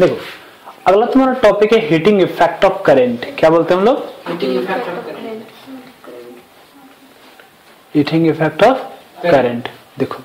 देखो अगला तुम्हारा टॉपिक है हीटिंग इफ़ेक्ट ऑफ़ करंट क्या बोलते हैं हम लोग? Heating effect of current heating effect of current देखो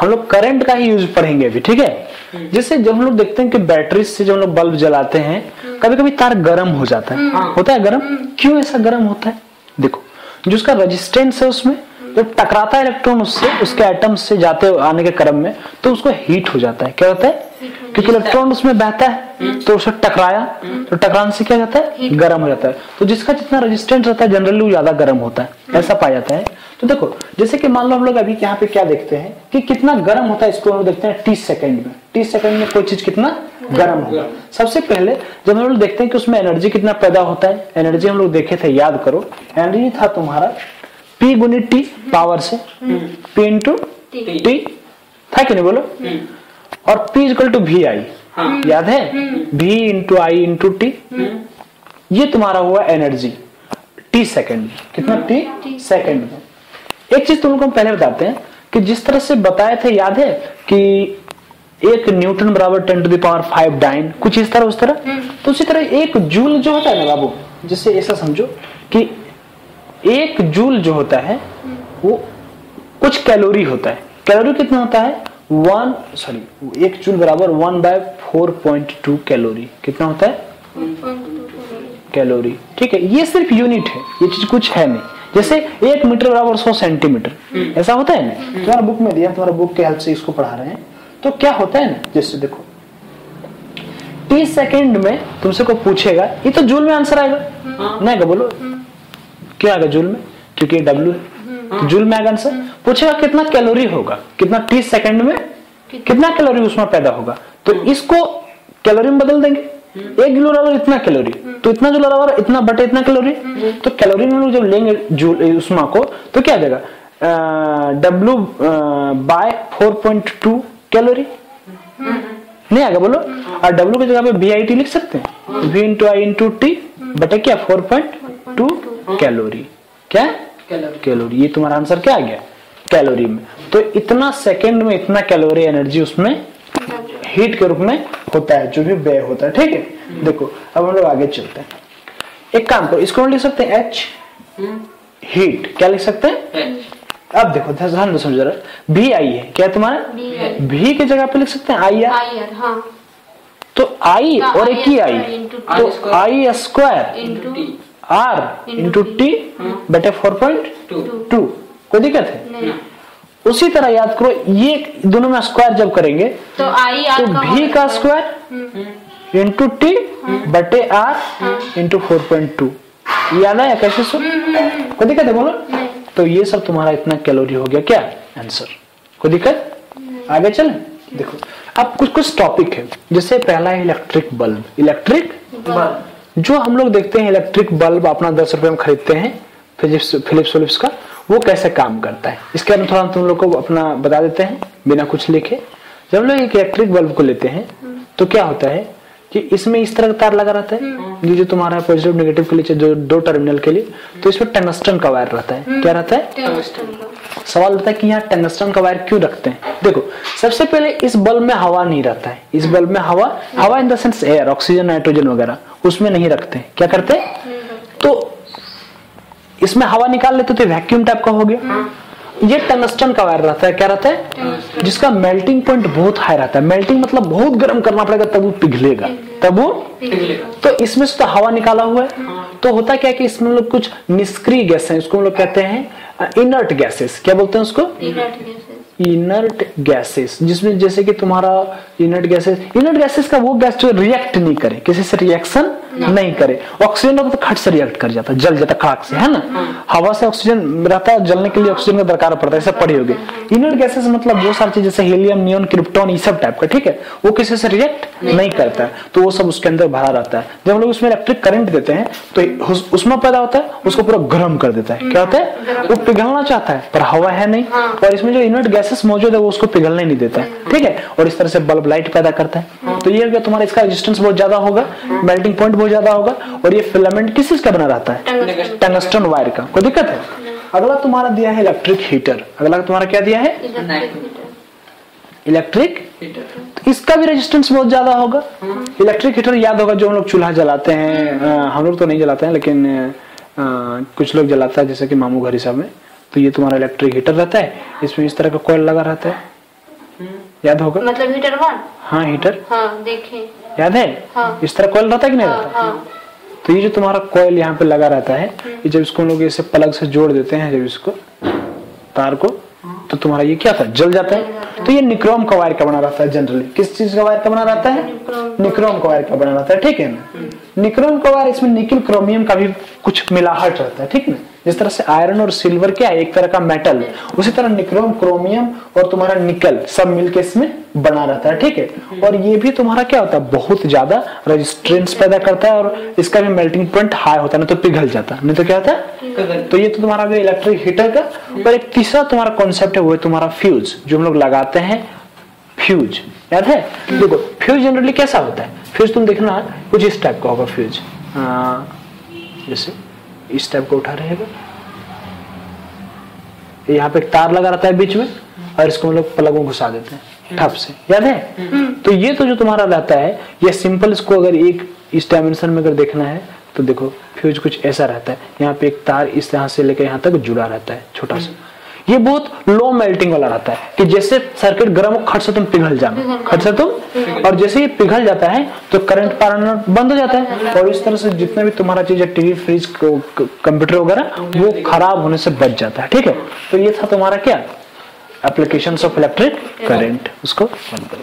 हम लोग करंट का ही यूज़ पढ़ेंगे अभी ठीक है? जैसे जब हम लोग देखते हैं कि बैटरी से जब हम लोग बल्ब जलाते हैं कभी कभी तार गर्म हो जाता है। होता है गर्म? क्यों ऐसा गर्म होता है? देखो जो उसका रेजिस्टेंस है उसमें जब टकराता है इलेक्ट्रॉन उससे उसके एटम से जाते आने के क्रम में तो उसको हीट हो जाता है। क्या होता है क्योंकि इलेक्ट्रॉन उसमें बहता है तो उसे टकराया तो टकराने से क्या जाता है? गर्म हो जाता है। तो जिसका जितना रेजिस्टेंस रहता है जनरली वो ज़्यादा गर्म होता है। ऐसा पाया जाता है। तो देखो जैसे कि मान लो हम लोग अभी यहाँ पे क्या देखते हैं कि कितना गर्म होता है इसको हम देखते हैं तीस सेकंड में। तीस सेकंड में कोई चीज़ कितना गर्म होगा सबसे पहले जब हम लोग देखते हैं कि उसमें एनर्जी कितना पैदा होता है एनर्जी हम लोग देखे थे याद करो एनर्जी था तुम्हारा पी गुनी टी पावर से। पी इंटू टी था कि नहीं बोलो? और P is equal to V I. याद है? V into I into T ये तुम्हारा हुआ एनर्जी टी सेकंड कितना? टी सेकंड में एक चीज़ तुम लोग हम पहले बताते हैं कि जिस तरह से बताए थे याद है कि एक न्यूटन बराबर ten to the power five dyne कुछ इस तरह उस तरह? तो उसी तरह एक जूल जो होता है ना बाबू जिससे ऐसा समझो कि एक जूल जो होता है वो कुछ कैलोरी होता है। कैलोरी कितना होता है? वन सॉरी एक जूल बराबर one by four point two calorie. कितना होता है? कैलोरी। ठीक है ये सिर्फ़ यूनिट है ये चीज़ कुछ है नहीं। जैसे एक मीटर बराबर सौ सेंटीमीटर ऐसा होता है ना? तुम्हारा बुक में दिया तुम्हारा बुक के हेल्प से इसको पढ़ा रहे हैं। तो क्या होता है ना? जैसे देखो तीस सेकेंड में तुमसे को पूछेगा ये तो जूल में आंसर आएगा। नहीं का बोलो। क्या आएगा जूल में? क्योंकि डब्ल्यू है। तो जूल में आएगा आंसर पूछेगा कितना कैलोरी होगा कितना तीस सेकंड में कितना कैलोरी उसमें पैदा होगा? तो इसको कैलोरी में बदल देंगे। एक किलो बराबर इतना कैलोरी तो इतना जो बराबर इतना बटे इतना कैलोरी तो कैलोरी में लोग जब लेंगे जूल उष्मा को तो क्या जाएगा? W by four point two calorie. नहीं आएगा बोलो? और डब्ल्यू की जगह पे बी आई टी लिख सकते हैं। V into I into T बटे क्या? Four point two calorie. क्या? कैलोरी कैलोरी ये तुम्हारा आंसर क्या आ गया? कैलोरी में। तो इतना सेकंड में इतना कैलोरी एनर्जी उसमें हीट के रूप में होता है जो भी व्यय होता है ठीक है? देखो अब हम लोग आगे चलते हैं। एक काम करो इसको हम लिख सकते हैं एच हीट क्या लिख सकते हैं? अब देखो ध्यान से समझ रहा भी आई है। क्या तुम्हारा? भी की जगह पे लिख सकते हैं आई आर आई हाँ। तो आई हाँ, और एक ही आई तो I square into T R into T बटे फोर पॉइंट टू कोई दिक्कत है? उसी तरह याद करो ये दोनों में स्क्वायर जब करेंगे तो आई आर तो भी का स्क्वायर इंटू टी बटे R into four point two याद आया कैसे सो कोई दिक्कत है बोलो? तो ये सब तुम्हारा इतना कैलोरी हो गया क्या? आंसर कोई दिक्कत? आगे चले? देखो अब कुछ कुछ टॉपिक है। जैसे पहला है इलेक्ट्रिक बल्ब इलेक्ट्रिक बल्ब जो हम लोग देखते हैं इलेक्ट्रिक बल्ब अपना दस रुपए में खरीदते हैं फिलिप्स फिलिप्स फिलिप्स का, वो कैसे काम करता है? इसके बारे में थोड़ा तुम लोग को अपना बता देते हैं, बिना कुछ लिखे। जब लोग एक इलेक्ट्रिक बल्ब को लेते हैं तो क्या होता है? कि इसमें इस तरह का तार लगा रहता है। ये जो तुम्हारा पॉजिटिव नेगेटिव के लिए जो दो टर्मिनल के लिए तो इसमें टंगस्टन का वायर रहता है। क्या रहता है? सवाल रहता है कि यहाँ टंगस्टन का वायर क्यों रखते हैं? देखो सबसे पहले इस बल्ब में हवा नहीं रहता है। इस बल्ब में हवा हवा in the sense air oxygen nitrogen वगैरह उसमें नहीं रखते हैं। क्या करते हैं? तो इसमें हवा निकाल लेते तो वैक्यूम टाइप का हो गया। ये टंगस्टन का वायर रहता है क्या रहता है? जिसका मेल्टिंग पॉइंट बहुत हाई रहता है। मेल्टिंग मतलब बहुत गर्म करना पड़ेगा तब वो पिघलेगा। तब वो पिघलेगा। तो इसमें से तो हवा निकाला हुआ है। तो होता क्या है कि इसमें लोग कुछ निष्क्रिय गैस है इसको हम लोग कहते हैं इनर्ट गैसेस क्या बोलते हैं उसको? इनर्ट गैसेस जिसमें जैसे कि तुम्हारा इनर्ट गैसेस इनर्ट गैसेस का वो गैस जो रिएक्ट नहीं करे किसी से रिएक्शन नहीं करे। ऑक्सीजन रहता तो खट से रिएक्ट कर जाता जल जाता खड़ाक से है ना? हवा से ऑक्सीजन रहता है जलने के लिए ऑक्सीजन का दरकार पड़ता है ऐसा पढ़ी होगी। इनर्ट गैसेस मतलब वो सारी चीज़ जैसे हीलियम नियोन क्रिप्टॉन ये सब टाइप का ठीक है? वो किसी से रिएक्ट नहीं करता है। तो वो सब उसके अंदर भरा रहता है। जब हम लोग उसमें इलेक्ट्रिक करंट देते हैं तो उसमें पैदा होता है उसको पूरा गर्म कर देता है। क्या होता है? वो पिघलना चाहता है पर हवा है नहीं। और इसमें जो इनर्ट गैसेस मौजूद है वो उसको पिघलने नहीं देता है। ठीक है? और इस तरह से बल्ब लाइट पैदा करता है। तो ये हो गया तुम्हारा इसका रेजिस्टेंस बहुत ज़्यादा होगा मेल्टिंग पॉइंट बहुत ज़्यादा होगा और ये फिलामेंट किस चीज़ का बना रहता है? टंगस्टन वायर का। कोई दिक्कत है? अगला तुम्हारा दिया है इलेक्ट्रिक हीटर अगला तुम्हारा क्या दिया है? इलेक्ट्रिक हीटर तो इसका भी रेजिस्टेंस बहुत ज़्यादा होगा। इलेक्ट्रिक हीटर याद होगा जो हम लोग चूल्हा जलाते हैं। हम लोग तो नहीं जलाते हैं लेकिन अ, कुछ लोग जलाता है जैसे कि मामू घर सब में। तो ये तुम्हारा इलेक्ट्रिक हीटर रहता है। इसमें इस तरह का कोयल लगा रहता है। याद होगा? मतलब हीटर वन हाँ हीटर हाँ देखें। याद है? हाँ। इस तरह कोयल रहता है कि नहीं हाँ रहता? हाँ। तो ये जो तुम्हारा कोयल यहाँ पे लगा रहता है ये जब इसको हम लोग ऐसे पलग से जोड़ देते हैं जब इसको तार को तो तुम्हारा ये क्या था? जल जाता है। तो ये निक्रोम का वायर का बना रहता है जनरली किस चीज़ का वायर का बना रहता है? निक्रोम। का। वायर का बना रहता है ठीक है ना? निक्रोम का वायर इसमें निकिल क्रोमियम का भी कुछ मिलाहट रहता है ठीक ना? जिस तरह से आयरन और सिल्वर क्या है? एक तरह का मेटल उसी तरह निक्रोम क्रोमियम और तुम्हारा निकल सब मिलके इसमें बना रहता है ठीक है? और ये भी तुम्हारा क्या होता है? बहुत ज़्यादा रेजिस्टेंस पैदा करता है और इसका भी मेल्टिंग पॉइंट हाई होता है नहीं तो पिघल जाता। है नहीं तो क्या होता है? तो ये तो तुम्हारा भी इलेक्ट्रिक हीटर का और एक तीसरा तुम्हारा कॉन्सेप्ट है वो है तुम्हारा फ्यूज जो हम लोग लगाते हैं फ्यूज याद है? देखो फ्यूज जनरली कैसा होता है? फ्यूज तुम देखना कुछ इस टाइप का होगा फ्यूज जैसे इस टाइप का उठा रहेगा यहाँ पे एक तार लगा रहता है बीच में और इसको हम लोग प्लगों घुसा देते हैं ठप से। याद है? तो ये तो जो तुम्हारा रहता है ये सिंपल इसको अगर एक इस डायमेंशन में अगर देखना है तो देखो फ्यूज कुछ ऐसा रहता है। यहाँ पे एक तार इस तरह से लेकर यहाँ तक जुड़ा रहता है छोटा सा। ये बहुत लो मेल्टिंग वाला रहता है कि जैसे सर्किट गर्म हो खट से तुम पिघल जाना। खट से तुम और जैसे ये पिघल जाता है तो करंट पारना बंद हो जाता है। और इस तरह से जितना भी तुम्हारा चीज़ है टीवी फ्रिज कंप्यूटर वगैरह वो खराब होने से बच जाता है ठीक है? तो ये था तुम्हारा क्या? एप्लीकेशन ऑफ़ इलेक्ट्रिक करेंट उसको बंद करो